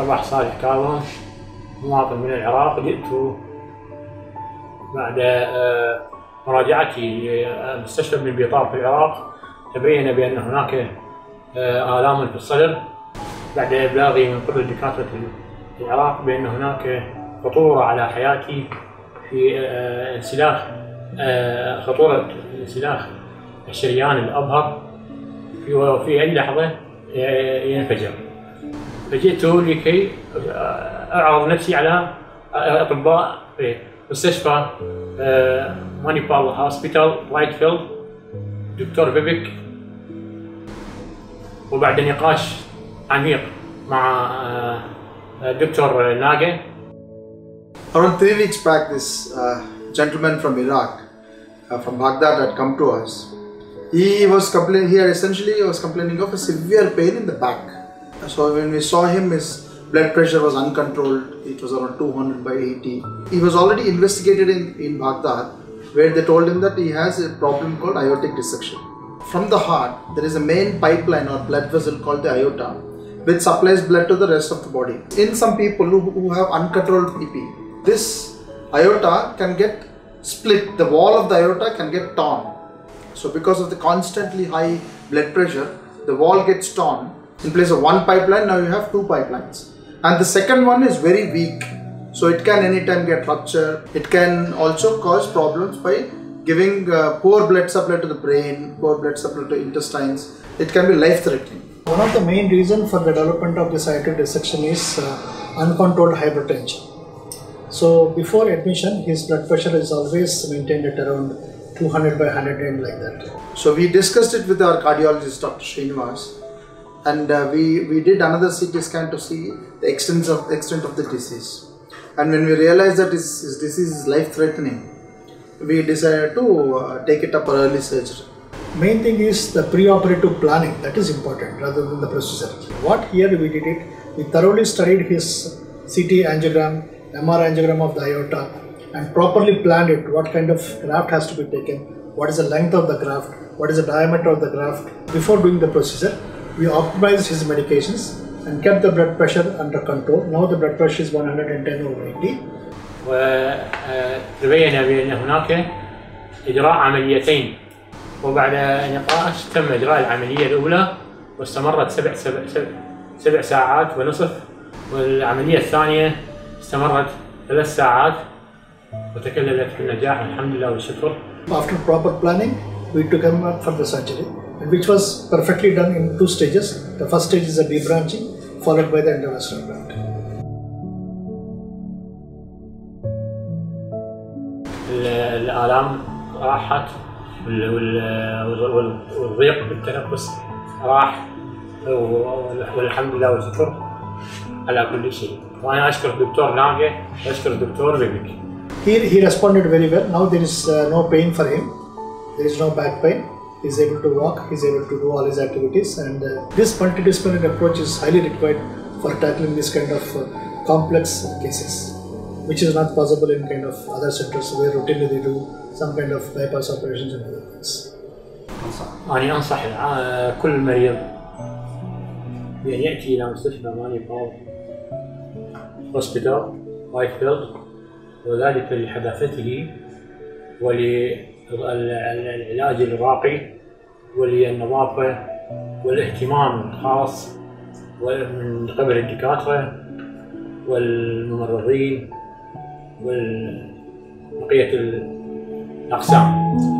صباح صالح كاظم. مواطن من العراق جئت بعد آه، مراجعتي لمستشفى ابن بيطار في العراق. تبين بأن هناك آه، آلام في الصدر. بعد إبلاغي من قبل دكاترة العراق بأن هناك خطورة على حياتي في آه، انسلاخ خطورة انسلاخ الشريان الأبهر. في لحظة آه، ينفجر. فجئت لكي أعرض نفسي على أطباء في مستشفى آه، مانيبال هوسبيتال وايتفيلد دكتور بيبك وبعد نقاش عميق مع آه، الدكتور ناقه Around three weeks back, this uh, gentleman from Iraq, uh, from Baghdad, had come to us. He was complaining. He had essentially was complaining of a severe pain in the back. So when we saw him, his blood pressure was uncontrolled. It was around 200 by 80. He was already investigated in, in Baghdad, where they told him that he has a problem called aortic dissection. From the heart, there is a main pipeline or blood vessel called the aorta, which supplies blood to the rest of the body. In some people who, who have uncontrolled BP, this aorta can get split. The wall of the aorta can get torn. So, because of the constantly high blood pressure, the wall gets torn. In place of one pipeline, now you have two pipelines. And the second one is very weak. So, it can anytime get ruptured. It can also cause problems by giving uh, poor blood supply to the brain, poor blood supply to intestines. It can be life threatening. One of the main reasons for the development of this aortic dissection is uh, uncontrolled hypertension. So before admission, his blood pressure is always maintained at around 200 by 110 like that. So we discussed it with our cardiologist, Dr. Srinivas, and uh, we, we did another CT scan to see the extent of extent of the disease. And when we realized that his, his disease is life threatening, we decided to uh, take it up for early surgery. Main thing is the pre-operative planning that is important rather than the procedure. What here we did it, we thoroughly studied his CT angiogram, MR angiogram of the aorta, and properly planned it. What kind of graft has to be taken, what is the length of the graft, what is the diameter of the graft. Before doing the procedure, we optimized his medications and kept the blood pressure under control. Now the blood pressure is 110 over 80. وتبين بأن هناك إجراء عمليتين. وبعد نقاش تم إجراء العملية الأولى واستمرت سبع سبع سبع, سبع ساعات ونصف. والعملية الثانية استمرت ثلاث ساعات وتكللت بالنجاح. الحمد لله والشكر. After proper planning, we took him up for the surgery, which was perfectly done in two stages. The first stage is a debranching, followed by the endovascular graft. ال- الآلام راحت وال- وال- وال- والضيق بالتنفس راح وال- والحمد لله والشكر على كل شيء وأنا أشكر الدكتور ناقة وأشكر الدكتور بيبك He, he responded very well. Now there is uh, no pain for him. There is no back pain. He is able to walk. He is able to do all his activities. And uh, this multidisciplinary approach is highly required for tackling this kind of uh, complex cases, which is not possible in kind of other centers where routinely they do some kind of bypass operations and other things. أنا أنصح الع- كل مريض بأن يأتي إلى مستشفى ماني باور هوسبيتال وايتفيلد وذلك لحداثته العلاج الراقي والنظافه والاهتمام الخاص من قبل الدكاترة والممرضين وبقيه الأقسام.